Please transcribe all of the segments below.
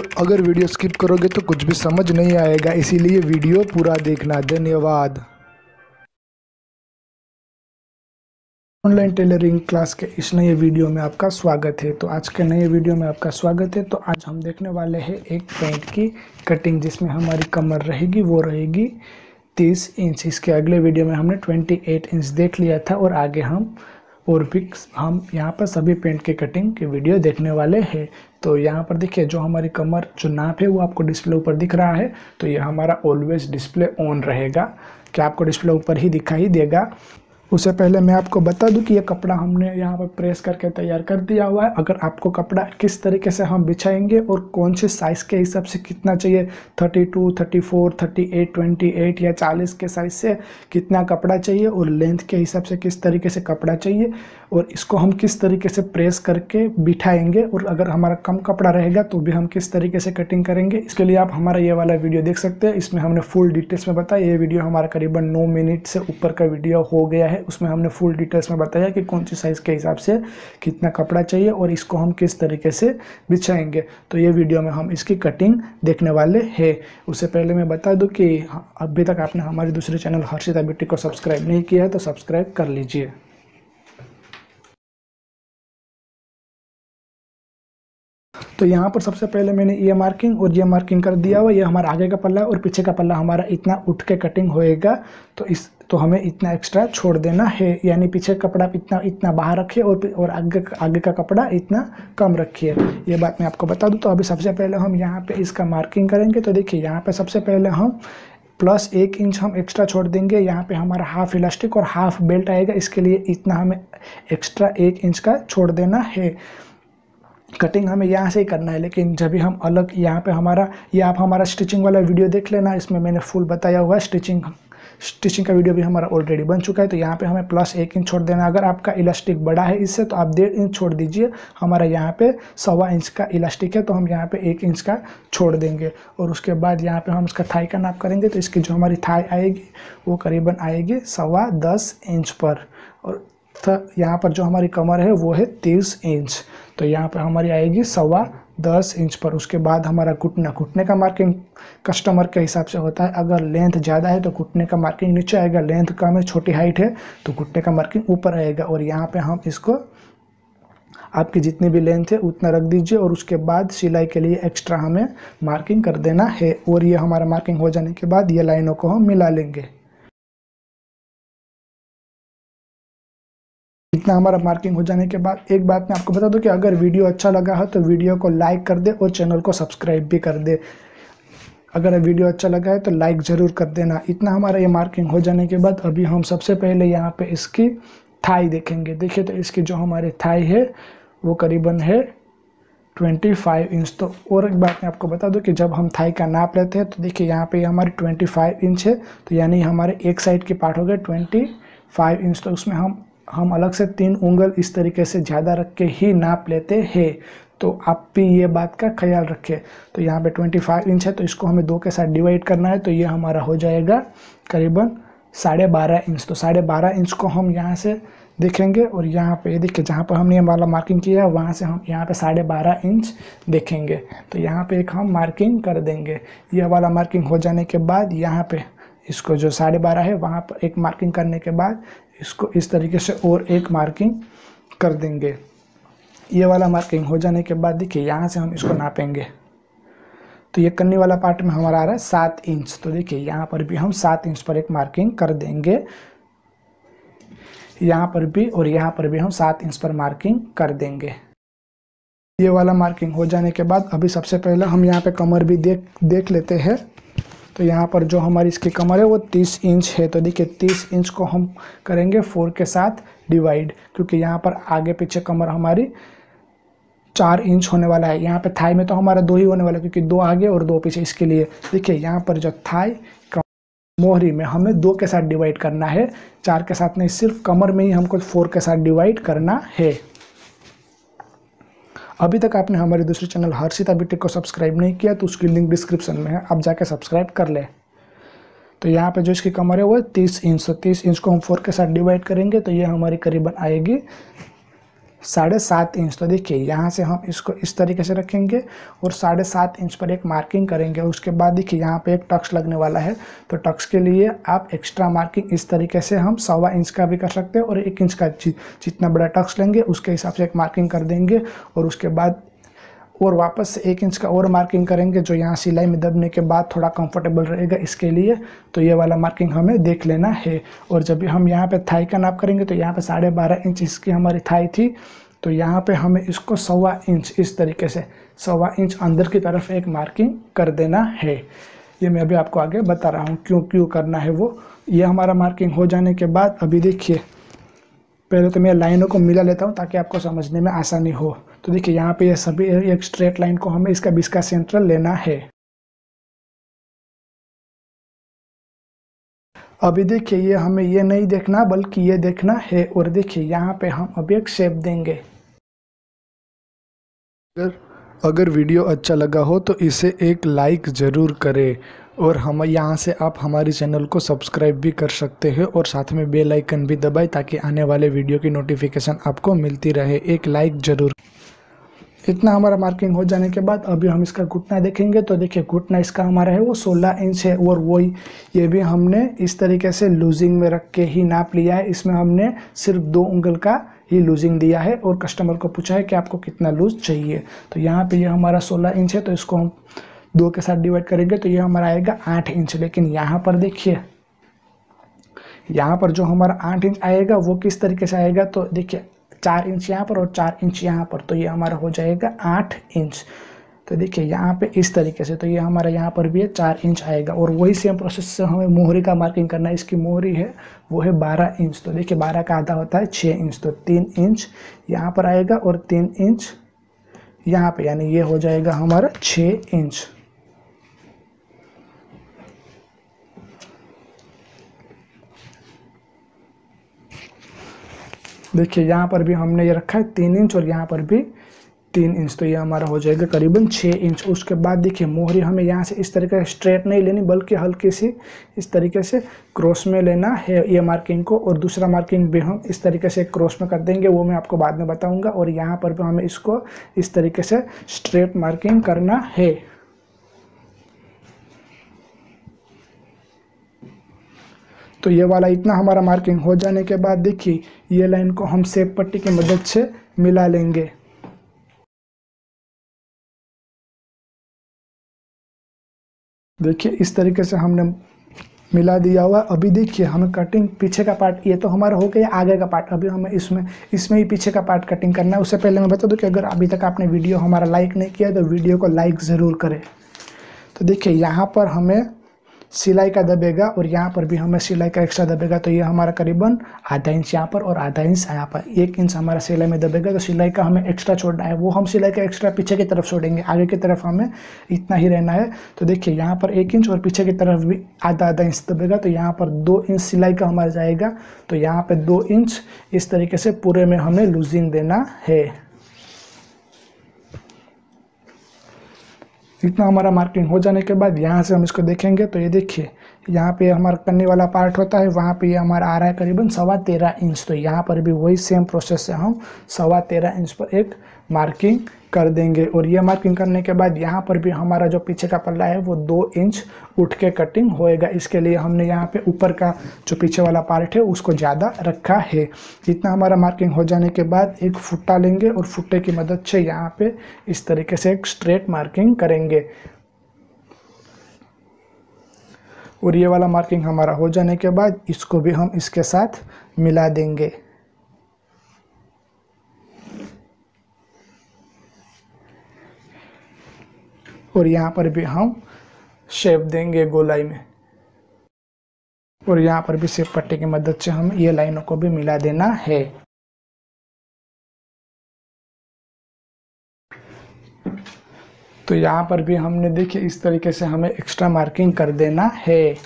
अगर video skip करोगे तो कुछ भी समझ नहीं आएगा, इसीलिए वीडियो पूरा देखना। धन्यवाद। ऑनलाइन टेलरिंग क्लास के इस नए वीडियो में आपका स्वागत है। तो आज के नए वीडियो में आपका स्वागत है। तो आज हम देखने वाले हैं एक पैंट की कटिंग, जिसमें हमारी कमर रहेगी, वो रहेगी 30 इंच। इसके अगले वीडियो में हमने 28 इंच देख लिया था और आगे हम और फिक्स हम यहाँ पर सभी पेंट के कटिंग के वीडियो देखने वाले हैं। तो यहाँ पर देखिए, जो हमारी कमर, जो नाप है, वो आपको डिस्प्ले ऊपर दिख रहा है। तो ये हमारा ऑलवेज डिस्प्ले ऑन रहेगा। क्या आपको डिस्प्ले ऊपर ही दिखाई देगा? उससे पहले मैं आपको बता दूँ कि ये कपड़ा हमने यहाँ पर प्रेस करके तैयार कर दिया हुआ है। अगर आपको कपड़ा किस तरीके से हम बिछाएँगे और कौन से साइज़ के हिसाब से कितना चाहिए 32, 34, 38, 28 या 40 के साइज़ से कितना कपड़ा चाहिए और लेंथ के हिसाब से किस तरीके से कपड़ा चाहिए और इसको हम किस तरीके से प्रेस करके बिठाएँगे और अगर हमारा कम कपड़ा रहेगा तो भी हम किस तरीके से कटिंग करेंगे। इसके लिए आप हमारा ये वाला वीडियो देख सकते हैं। इसमें हमने फुल डिटेल्स में बताया। ये वीडियो हमारा करीबन नौ मिनट से ऊपर का वीडियो हो गया है। उसमें हमने फुल डिटेल्स में बताया कि कौन सी साइज़ के हिसाब से कितना कपड़ा चाहिए और इसको हम किस तरीके से बिछाएँगे। तो ये वीडियो में हम इसकी कटिंग देखने वाले हैं। उससे पहले मैं बता दूँ कि अभी तक आपने हमारे दूसरे चैनल हर्षिता ब्यूटी को सब्सक्राइब नहीं किया है तो सब्सक्राइब कर लीजिए। तो यहाँ पर सबसे पहले मैंने ये मार्किंग और ये मार्किंग कर दिया हुआ, ये हमारा आगे का पल्ला और पीछे का पल्ला, हमारा इतना उठ के कटिंग होएगा। तो इस तो हमें इतना एक्स्ट्रा छोड़ देना है। यानी पीछे कपड़ा इतना इतना बाहर रखिए और और आगे आगे का कपड़ा इतना कम रखिए। ये बात मैं आपको बता दूँ तो अभी सबसे पहले हम यहाँ पे इसका मार्किंग करेंगे। तो देखिए, यहाँ पे सबसे पहले हम प्लस एक इंच हम एक्स्ट्रा छोड़ देंगे। यहाँ पे हमारा हाफ़ इलास्टिक और हाफ़ बेल्ट आएगा। इसके लिए इतना हमें एक्स्ट्रा एक इंच का छोड़ देना है। कटिंग हमें यहाँ से ही करना है। लेकिन जब भी हम अलग, यहाँ पे हमारा, या आप हमारा स्टिचिंग वाला वीडियो देख लेना। इसमें मैंने फुल बताया हुआ है स्टिचिंग स्टिचिंग का वीडियो भी हमारा ऑलरेडी बन चुका है तो यहाँ पे हमें प्लस एक इंच छोड़ देना अगर आपका इलास्टिक बड़ा है इससे तो आप डेढ़ इंच छोड़ दीजिए। हमारा यहाँ पे सवा इंच का इलास्टिक है तो हम यहाँ पे एक इंच का छोड़ देंगे। और उसके बाद यहाँ पे हम इसका थाई का नाप करेंगे तो इसकी जो हमारी थाई आएगी, वो करीबन आएगी सवा दस इंच पर। और यहाँ पर जो हमारी कमर है, वो है तीस इंच। तो यहाँ पर हमारी आएगी सवा दस इंच पर। उसके बाद हमारा घुटना, घुटने का मार्किंग कस्टमर के हिसाब से होता है। अगर लेंथ ज़्यादा है तो घुटने का मार्किंग नीचे आएगा। लेंथ कम है, छोटी हाइट है तो घुटने का मार्किंग ऊपर आएगा। और यहाँ पे हम इसको, आपकी जितनी भी लेंथ है, उतना रख दीजिए। और उसके बाद सिलाई के लिए एक्स्ट्रा हमें मार्किंग कर देना है। और ये हमारा मार्किंग हो जाने के बाद ये लाइनों को हम मिला लेंगे। इतना हमारा मार्किंग हो जाने के बाद, एक बात मैं आपको बता दूँ कि अगर वीडियो अच्छा लगा हो तो वीडियो को लाइक कर दे और चैनल को सब्सक्राइब भी कर दे। अगर वीडियो अच्छा लगा है तो लाइक ज़रूर कर देना। इतना हमारा ये मार्किंग हो जाने के बाद, अभी हम सबसे पहले यहाँ पे इसकी थाई देखेंगे। देखिए तो इसकी जो हमारी थाई है, वो करीबन है 25 इंच तो और एक बात मैं आपको बता दूँ कि जब हम थाई का नाप लेते हैं तो देखिए यहाँ पे हमारी 25 इंच है। तो यानी हमारे एक साइड के पार्ट हो गए 25 इंच तो उसमें हम हम अलग से तीन उंगल इस तरीके से ज़्यादा रख के ही नाप लेते हैं। तो आप भी ये बात का ख्याल रखें। तो यहाँ पे 25 इंच है तो इसको हमें दो के साथ डिवाइड करना है तो ये हमारा हो जाएगा करीबन साढ़े बारह इंच तो साढ़े बारह इंच को हम यहाँ से देखेंगे और यहाँ पे देखिए, जहाँ पर हमने ये वाला मार्किंग किया है, वहाँ से हम यहाँ पे साढ़े बारह इंच देखेंगे। तो यहाँ पे एक हम मार्किंग कर देंगे। यह वाला मार्किंग हो जाने के बाद यहाँ पे इसको जो साढ़े बारह है, वहाँ पर एक मार्किंग करने के बाद इसको इस तरीके से और एक मार्किंग कर देंगे। ये वाला मार्किंग हो जाने के बाद देखिए, यहाँ से हम इसको नापेंगे। तो ये कन्नी वाला पार्ट में हमारा आ रहा है सात इंच तो देखिए, यहाँ पर भी हम सात इंच पर एक मार्किंग कर देंगे। यहाँ पर भी और यहाँ पर भी हम सात इंच पर मार्किंग कर देंगे। ये वाला मार्किंग हो जाने के बाद अभी सबसे पहले हम यहाँ पे कमर भी देख देख लेते हैं। तो यहाँ पर जो हमारी इसकी कमर है वो 30 इंच है। तो देखिए 30 इंच को हम करेंगे फोर के साथ डिवाइड, क्योंकि यहाँ पर आगे पीछे कमर हमारी चार इंच होने वाला है। यहाँ पे थाई में तो हमारा दो ही होने वाला है, क्योंकि दो आगे और दो पीछे इसके लिए। देखिए, यहाँ पर जो थाई मोहरी में हमें दो के साथ डिवाइड करना है। चार के साथ नहीं, सिर्फ़ कमर में ही हमको फोर के साथ डिवाइड करना है। अभी तक आपने हमारे दूसरे चैनल हर्षिता बीटेक को सब्सक्राइब नहीं किया तो उसकी लिंक डिस्क्रिप्शन में है, आप जाके सब्सक्राइब कर ले। तो यहाँ पे जो इसकी कमर है वो तीस इंच तो तीस इंच को हम फोर के साथ डिवाइड करेंगे तो ये हमारी करीबन आएगी साढ़े सात इंच। तो देखिए, यहाँ से हम इसको इस तरीके से रखेंगे और साढ़े सात इंच पर एक मार्किंग करेंगे। उसके बाद देखिए, यहाँ पे एक टक्स लगने वाला है। तो टक्स के लिए आप एक्स्ट्रा मार्किंग इस तरीके से हम सवा इंच का भी कर सकते हैं और एक इंच का जितना बड़ा टक्स लेंगे, उसके हिसाब से एक मार्किंग कर देंगे और उसके बाद और वापस से एक इंच का और मार्किंग करेंगे, जो यहाँ सिलाई में दबने के बाद थोड़ा कंफर्टेबल रहेगा इसके लिए तो ये वाला मार्किंग हमें देख लेना है। और जब भी हम यहाँ पे थाई का नाप करेंगे तो यहाँ पे साढ़े बारह इंच इसकी हमारी थाई थी तो यहाँ पे हमें इसको सवा इंच इस तरीके से, सवा इंच अंदर की तरफ़ एक मार्किंग कर देना है। ये मैं अभी आपको आगे बता रहा हूँ क्यों क्यों करना है वो। ये हमारा मार्किंग हो जाने के बाद, अभी देखिए, पहले तो मैं लाइनों को मिला लेता हूँ, ताकि आपको समझने में आसानी हो। तो देखिए, यहाँ पे ये सभी एक स्ट्रेट लाइन को हमें इसका बीच का सेंट्रल लेना है। अभी देखिए, ये हमें ये नहीं देखना, बल्कि ये देखना है और देखिए, यहाँ पे हम अभी एक शेप देंगे। अगर अगर वीडियो अच्छा लगा हो तो इसे एक लाइक ज़रूर करें और हम यहाँ से आप हमारे चैनल को सब्सक्राइब भी कर सकते हैं और साथ में बेल आइकन भी दबाएँ ताकि आने वाले वीडियो की नोटिफिकेशन आपको मिलती रहे। एक लाइक ज़रूर। इतना हमारा मार्किंग हो जाने के बाद अभी हम इसका घुटना देखेंगे तो देखिए घुटना इसका हमारा है वो 16 इंच है और वही ये भी हमने इस तरीके से लूजिंग में रख के ही नाप लिया है। इसमें हमने सिर्फ़ दो उंगल का ही लूजिंग दिया है और कस्टमर को पूछा है कि आपको कितना लूज चाहिए। तो यहाँ पे ये यह हमारा 16 इंच है तो इसको हम दो के साथ डिवाइड करेंगे तो ये हमारा आएगा आठ इंच लेकिन यहाँ पर देखिए, यहाँ पर जो हमारा आठ इंच आएगा, वो किस तरीके से आएगा तो देखिए चार इंच यहाँ पर और चार इंच यहाँ पर तो ये हमारा हो जाएगा आठ इंच। तो देखिए यहाँ पे इस तरीके से तो ये हमारा यहाँ पर भी है, चार इंच आएगा। और वही सेम प्रोसेस से हमें मोहरी का मार्किंग करना है। इसकी मोहरी है, वो है बारह इंच। तो देखिए बारह का आधा होता है छः इंच। तो तीन इंच यहाँ पर आएगा और तीन इंच यहाँ पे, यानी ये हो जाएगा हमारा छः इंच। देखिए, यहाँ पर भी हमने ये रखा है तीन इंच और यहाँ पर भी तीन इंच। तो ये हमारा हो जाएगा करीबन छः इंच। उसके बाद देखिए, मोहरी हमें यहाँ से इस तरीके से स्ट्रेट नहीं लेनी, बल्कि हल्की सी इस तरीके से क्रॉस में लेना है ये मार्किंग को। और दूसरा मार्किंग भी हम इस तरीके से क्रॉस में कर देंगे, वो मैं आपको बाद में बताऊँगा। और यहाँ पर भी हमें इसको इस तरीके से स्ट्रेट मार्किंग करना है। तो ये वाला इतना हमारा मार्किंग हो जाने के बाद देखिए, ये लाइन को हम सेप पट्टी की मदद से मिला लेंगे। देखिए, इस तरीके से हमने मिला दिया हुआ। अभी देखिए, हमें कटिंग पीछे का पार्ट ये तो हमारा हो गया आगे का पार्ट अभी हमें इसमें इसमें ही पीछे का पार्ट कटिंग करना है। उससे पहले मैं बता दूँ कि अगर अभी तक आपने वीडियो हमारा लाइक नहीं किया तो वीडियो को लाइक ज़रूर करें। तो देखिए, यहाँ पर हमें सिलाई का दबेगा और यहाँ पर भी हमें सिलाई का एक्स्ट्रा दबेगा तो ये हमारा करीबन आधा इंच यहाँ पर और आधा इंच यहाँ पर। एक इंच हमारा सिलाई में दबेगा तो सिलाई का हमें एक्स्ट्रा छोड़ना है। वो हम सिलाई का एक्स्ट्रा पीछे की तरफ़ छोड़ेंगे, आगे की तरफ़ हमें इतना ही रहना है। तो देखिए, यहाँ पर एक इंच और पीछे की तरफ़ भी आधा आधा इंच दबेगा तो यहाँ पर दो इंच सिलाई का हमारा जाएगा। तो यहाँ पर दो इंच इस तरीके से पूरे में हमें लूजिंग देना है। इतना हमारा मार्किंग हो जाने के बाद यहाँ से हम इसको देखेंगे तो ये देखिए यहाँ पे हमारा करने वाला पार्ट होता है, वहाँ पे हमारा आ रहा है करीबन सवा तेरह इंच तो यहाँ पर भी वही सेम प्रोसेस से हम सवा तेरह इंच पर एक मार्किंग कर देंगे। और ये मार्किंग करने के बाद यहाँ पर भी हमारा जो पीछे का पल्ला है, वो दो इंच उठ के कटिंग होएगा। इसके लिए हमने यहाँ पे ऊपर का जो पीछे वाला पार्ट है, उसको ज़्यादा रखा है। जितना हमारा मार्किंग हो जाने के बाद एक फुट्टा लेंगे और फुट्टे की मदद से यहाँ पे इस तरीके से एक स्ट्रेट मार्किंग करेंगे। और ये वाला मार्किंग हमारा हो जाने के बाद इसको भी हम इसके साथ मिला देंगे। और यहाँ पर भी हम शेप देंगे गोलाई में। और यहाँ पर भी शेप पट्टी की मदद से हम ये लाइनों को भी मिला देना है। तो यहाँ पर भी हमने देखिए, इस तरीके से हमें एक्स्ट्रा मार्किंग कर देना है।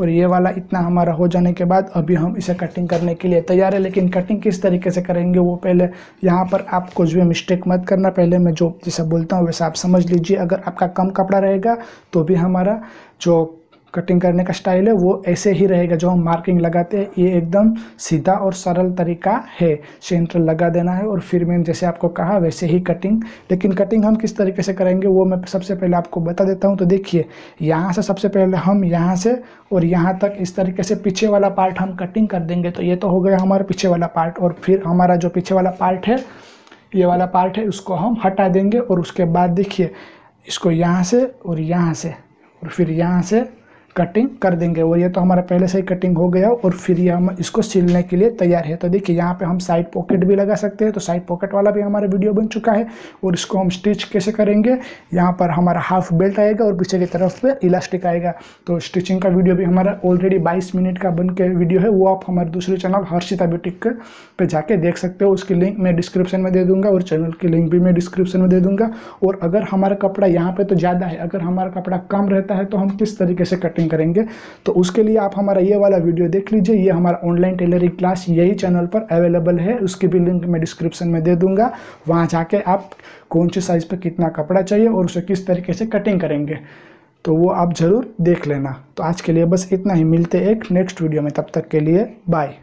और ये वाला इतना हमारा हो जाने के बाद अभी हम इसे कटिंग करने के लिए तैयार है, लेकिन कटिंग किस तरीके से करेंगे वो पहले यहाँ पर आप कुछ भी मिस्टेक मत करना। पहले मैं जो जैसे बोलता हूँ, वैसे आप समझ लीजिए। अगर आपका कम कपड़ा रहेगा तो भी हमारा जो कटिंग करने का स्टाइल है, वो ऐसे ही रहेगा जो हम मार्किंग लगाते हैं। ये एकदम सीधा और सरल तरीका है। सेंटर लगा देना है और फिर मैंने जैसे आपको कहा, वैसे ही कटिंग लेकिन कटिंग हम किस तरीके से करेंगे, वो मैं सबसे पहले आपको बता देता हूँ। तो देखिए, यहाँ से सबसे पहले हम यहाँ से और यहाँ तक इस तरीके से पीछे वाला पार्ट हम कटिंग कर देंगे। तो ये तो हो गया हमारा पीछे वाला पार्ट और फिर हमारा जो पीछे वाला पार्ट है, ये वाला पार्ट है, उसको हम हटा देंगे और उसके बाद देखिए, इसको यहाँ से और यहाँ से और फिर यहाँ से कटिंग कर देंगे और ये तो हमारा पहले से ही कटिंग हो गया और फिर ये हम इसको सिलने के लिए तैयार है। तो देखिए, यहाँ पे हम साइड पॉकेट भी लगा सकते हैं। तो साइड पॉकेट वाला भी हमारा वीडियो बन चुका है और इसको हम स्टिच कैसे करेंगे? यहाँ पर हमारा हाफ़ बेल्ट आएगा और पीछे की तरफ़ पे इलास्टिक आएगा। तो स्टिचिंग का वीडियो भी हमारा ऑलरेडी बाईस मिनट का बन के वीडियो है। वो आप हमारे दूसरे चैनल हर्षिता ब्यूटिक पे जाके देख सकते हो। उसकी लिंक मैं डिस्क्रिप्शन में दे दूँगा और चैनल की लिंक भी मैं डिस्क्रिप्शन में दे दूँगा। और अगर हमारा कपड़ा यहाँ पर तो ज़्यादा है, अगर हमारा कपड़ा कम रहता है तो हम किस तरीके से कटिंग करेंगे तो उसके लिए आप हमारा ये वाला वीडियो देख लीजिए। ये हमारा ऑनलाइन टेलरिंग क्लास यही चैनल पर अवेलेबल है। उसकी भी लिंक मैं डिस्क्रिप्शन में दे दूँगा। वहाँ जाके आप कौन से साइज़ पर कितना कपड़ा चाहिए और उसे किस तरीके से कटिंग करेंगे। तो वो आप ज़रूर देख लेना। तो आज के लिए बस इतना ही। मिलते एक नेक्स्ट वीडियो में। तब तक के लिए बाय